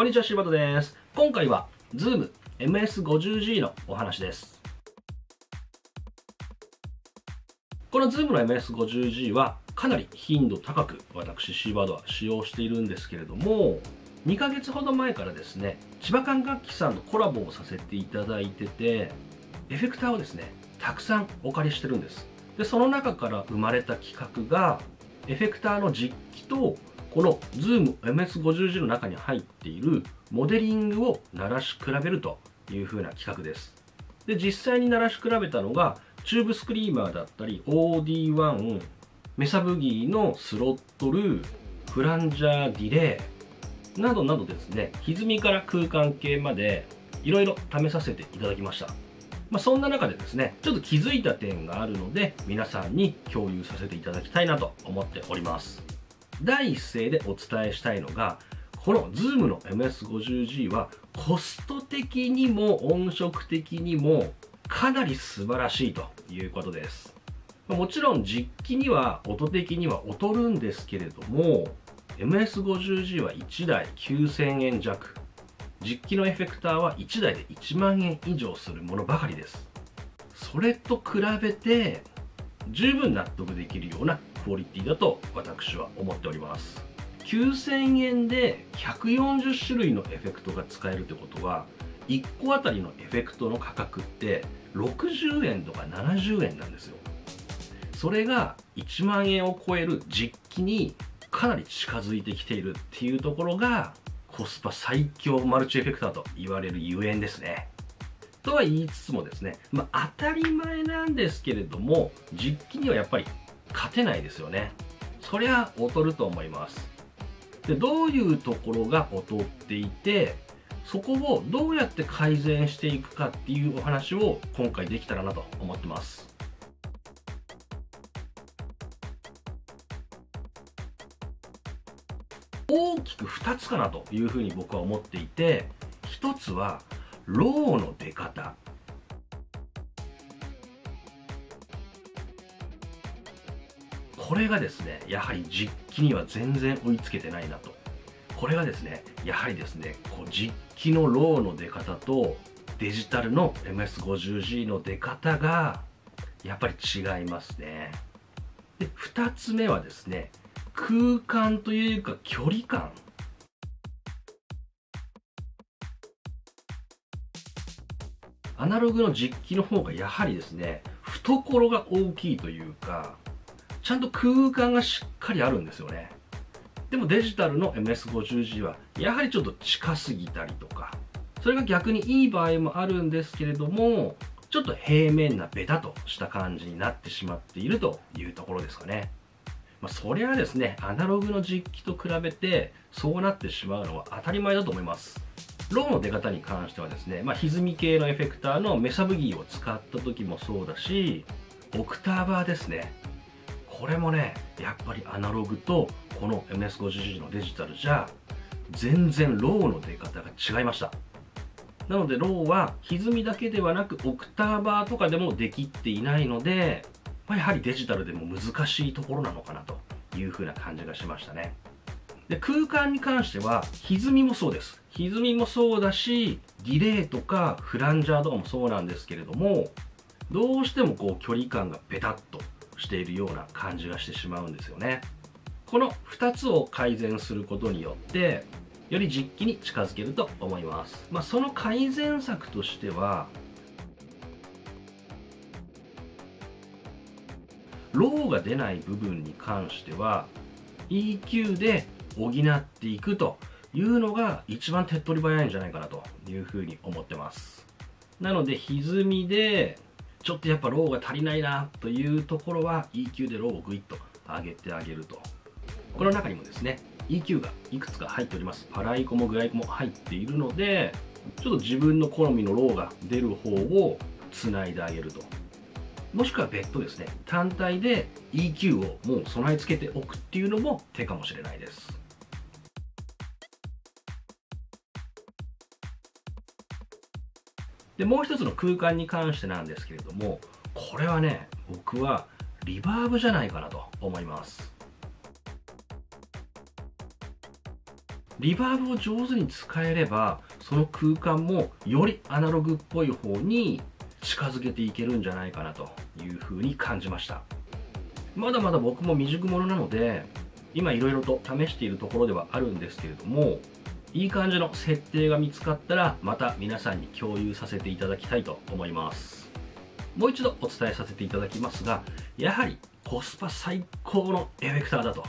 こんにちは、柴田です。今回は Zoom MS50G のお話です。この Zoom の MS50G はかなり頻度高く私、シーバードは使用しているんですけれども、2ヶ月ほど前からですね、千葉管楽器さんとコラボをさせていただいてて、エフェクターをですね、たくさんお借りしてるんです。で、その中から生まれた企画が、エフェクターの実機とこの Zoom MS50G の中に入っているモデリングを鳴らし比べるという風な企画です。で、実際に鳴らし比べたのが、チューブスクリーマーだったり、OD1、メサブギーのスロットル、フランジャーディレイなどなどですね、歪みから空間系までいろいろ試させていただきました。まあ、そんな中でですね、ちょっと気づいた点があるので、皆さんに共有させていただきたいなと思っております。第一声でお伝えしたいのが、この Zoom の MS50G はコスト的にも音色的にもかなり素晴らしいということです。もちろん実機には音的には劣るんですけれども、MS50G は1台9000円弱。実機のエフェクターは1台で1万円以上するものばかりです。それと比べて十分納得できるようなクオリティだと私は思っております。9000円で140種類のエフェクトが使えるってことは1個あたりのエフェクトの価格って60円とか70円なんですよ。それが1万円を超える実機にかなり近づいてきているっていうところがコスパ最強マルチエフェクターと言われるゆえんですね。とは言いつつもですね、まあ、当たり前なんですけれども実機にはやっぱり勝てないですよね。そりゃ劣ると思います。でどういうところが劣っていてそこをどうやって改善していくかっていうお話を今回できたらなと思ってます。大きく2つかなというふうに僕は思っていて1つはローの出方。これがですねやはり実機には全然追いつけてないなと。これがですねやはりですねこう実機のローの出方とデジタルの MS50G の出方がやっぱり違いますね。で2つ目はですね空間というか距離感。アナログの実機の方がやはりですね懐が大きいというかちゃんと空間がしっかりあるんですよね。でもデジタルの MS50G はやはりちょっと近すぎたりとかそれが逆にいい場合もあるんですけれどもちょっと平面なベタとした感じになってしまっているというところですかね。まあ、そりゃですねアナログの実機と比べてそうなってしまうのは当たり前だと思います。ローの出方に関してはですね、まあ、歪み系のエフェクターのメサブギーを使った時もそうだしオクターバーですね。これもねやっぱりアナログとこの MS50G のデジタルじゃ全然ローの出方が違いました。なのでローは歪みだけではなくオクターバーとかでも出きっていないのでま、やはりデジタルでも難しいところなのかなというふうな感じがしましたね。で空間に関しては歪みもそうです。歪みもそうだしディレイとかフランジャーとかもそうなんですけれどもどうしてもこう距離感がベタッとしているような感じがしてしまうんですよね。この2つを改善することによってより実機に近づけると思います、まあ、その改善策としてはローが出ない部分に関しては EQ で補っていくというのが一番手っ取り早いんじゃないかなというふうに思ってます。なので歪みでちょっとやっぱローが足りないなというところは EQ でローをグイッと上げてあげると。この中にもですね EQ がいくつか入っております。パライコもグライコも入っているのでちょっと自分の好みのローが出る方をつないであげると。もしくは別途ですね単体で EQ をもう備え付けておくっていうのも手かもしれないです。でもう一つの空間に関してなんですけれどもこれはね僕はリバーブじゃないかなと思います。リバーブを上手に使えればその空間もよりアナログっぽい方に近づけていけるんじゃないかなというふうに感じました。まだまだ僕も未熟者なので今いろいろと試しているところではあるんですけれどもいい感じの設定が見つかったらまた皆さんに共有させていただきたいと思います。もう一度お伝えさせていただきますがやはりコスパ最高のエフェクターだと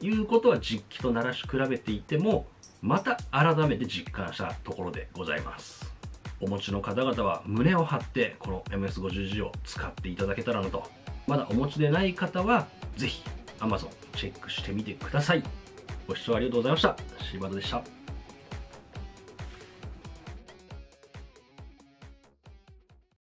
いうことは実機と鳴らし比べていてもまた改めて実感したところでございます。お持ちの方々は胸を張ってこの MS50G を使っていただけたらなと。まだお持ちでない方はぜひ Amazon チェックしてみてください。ご視聴ありがとうございました。柴田でした。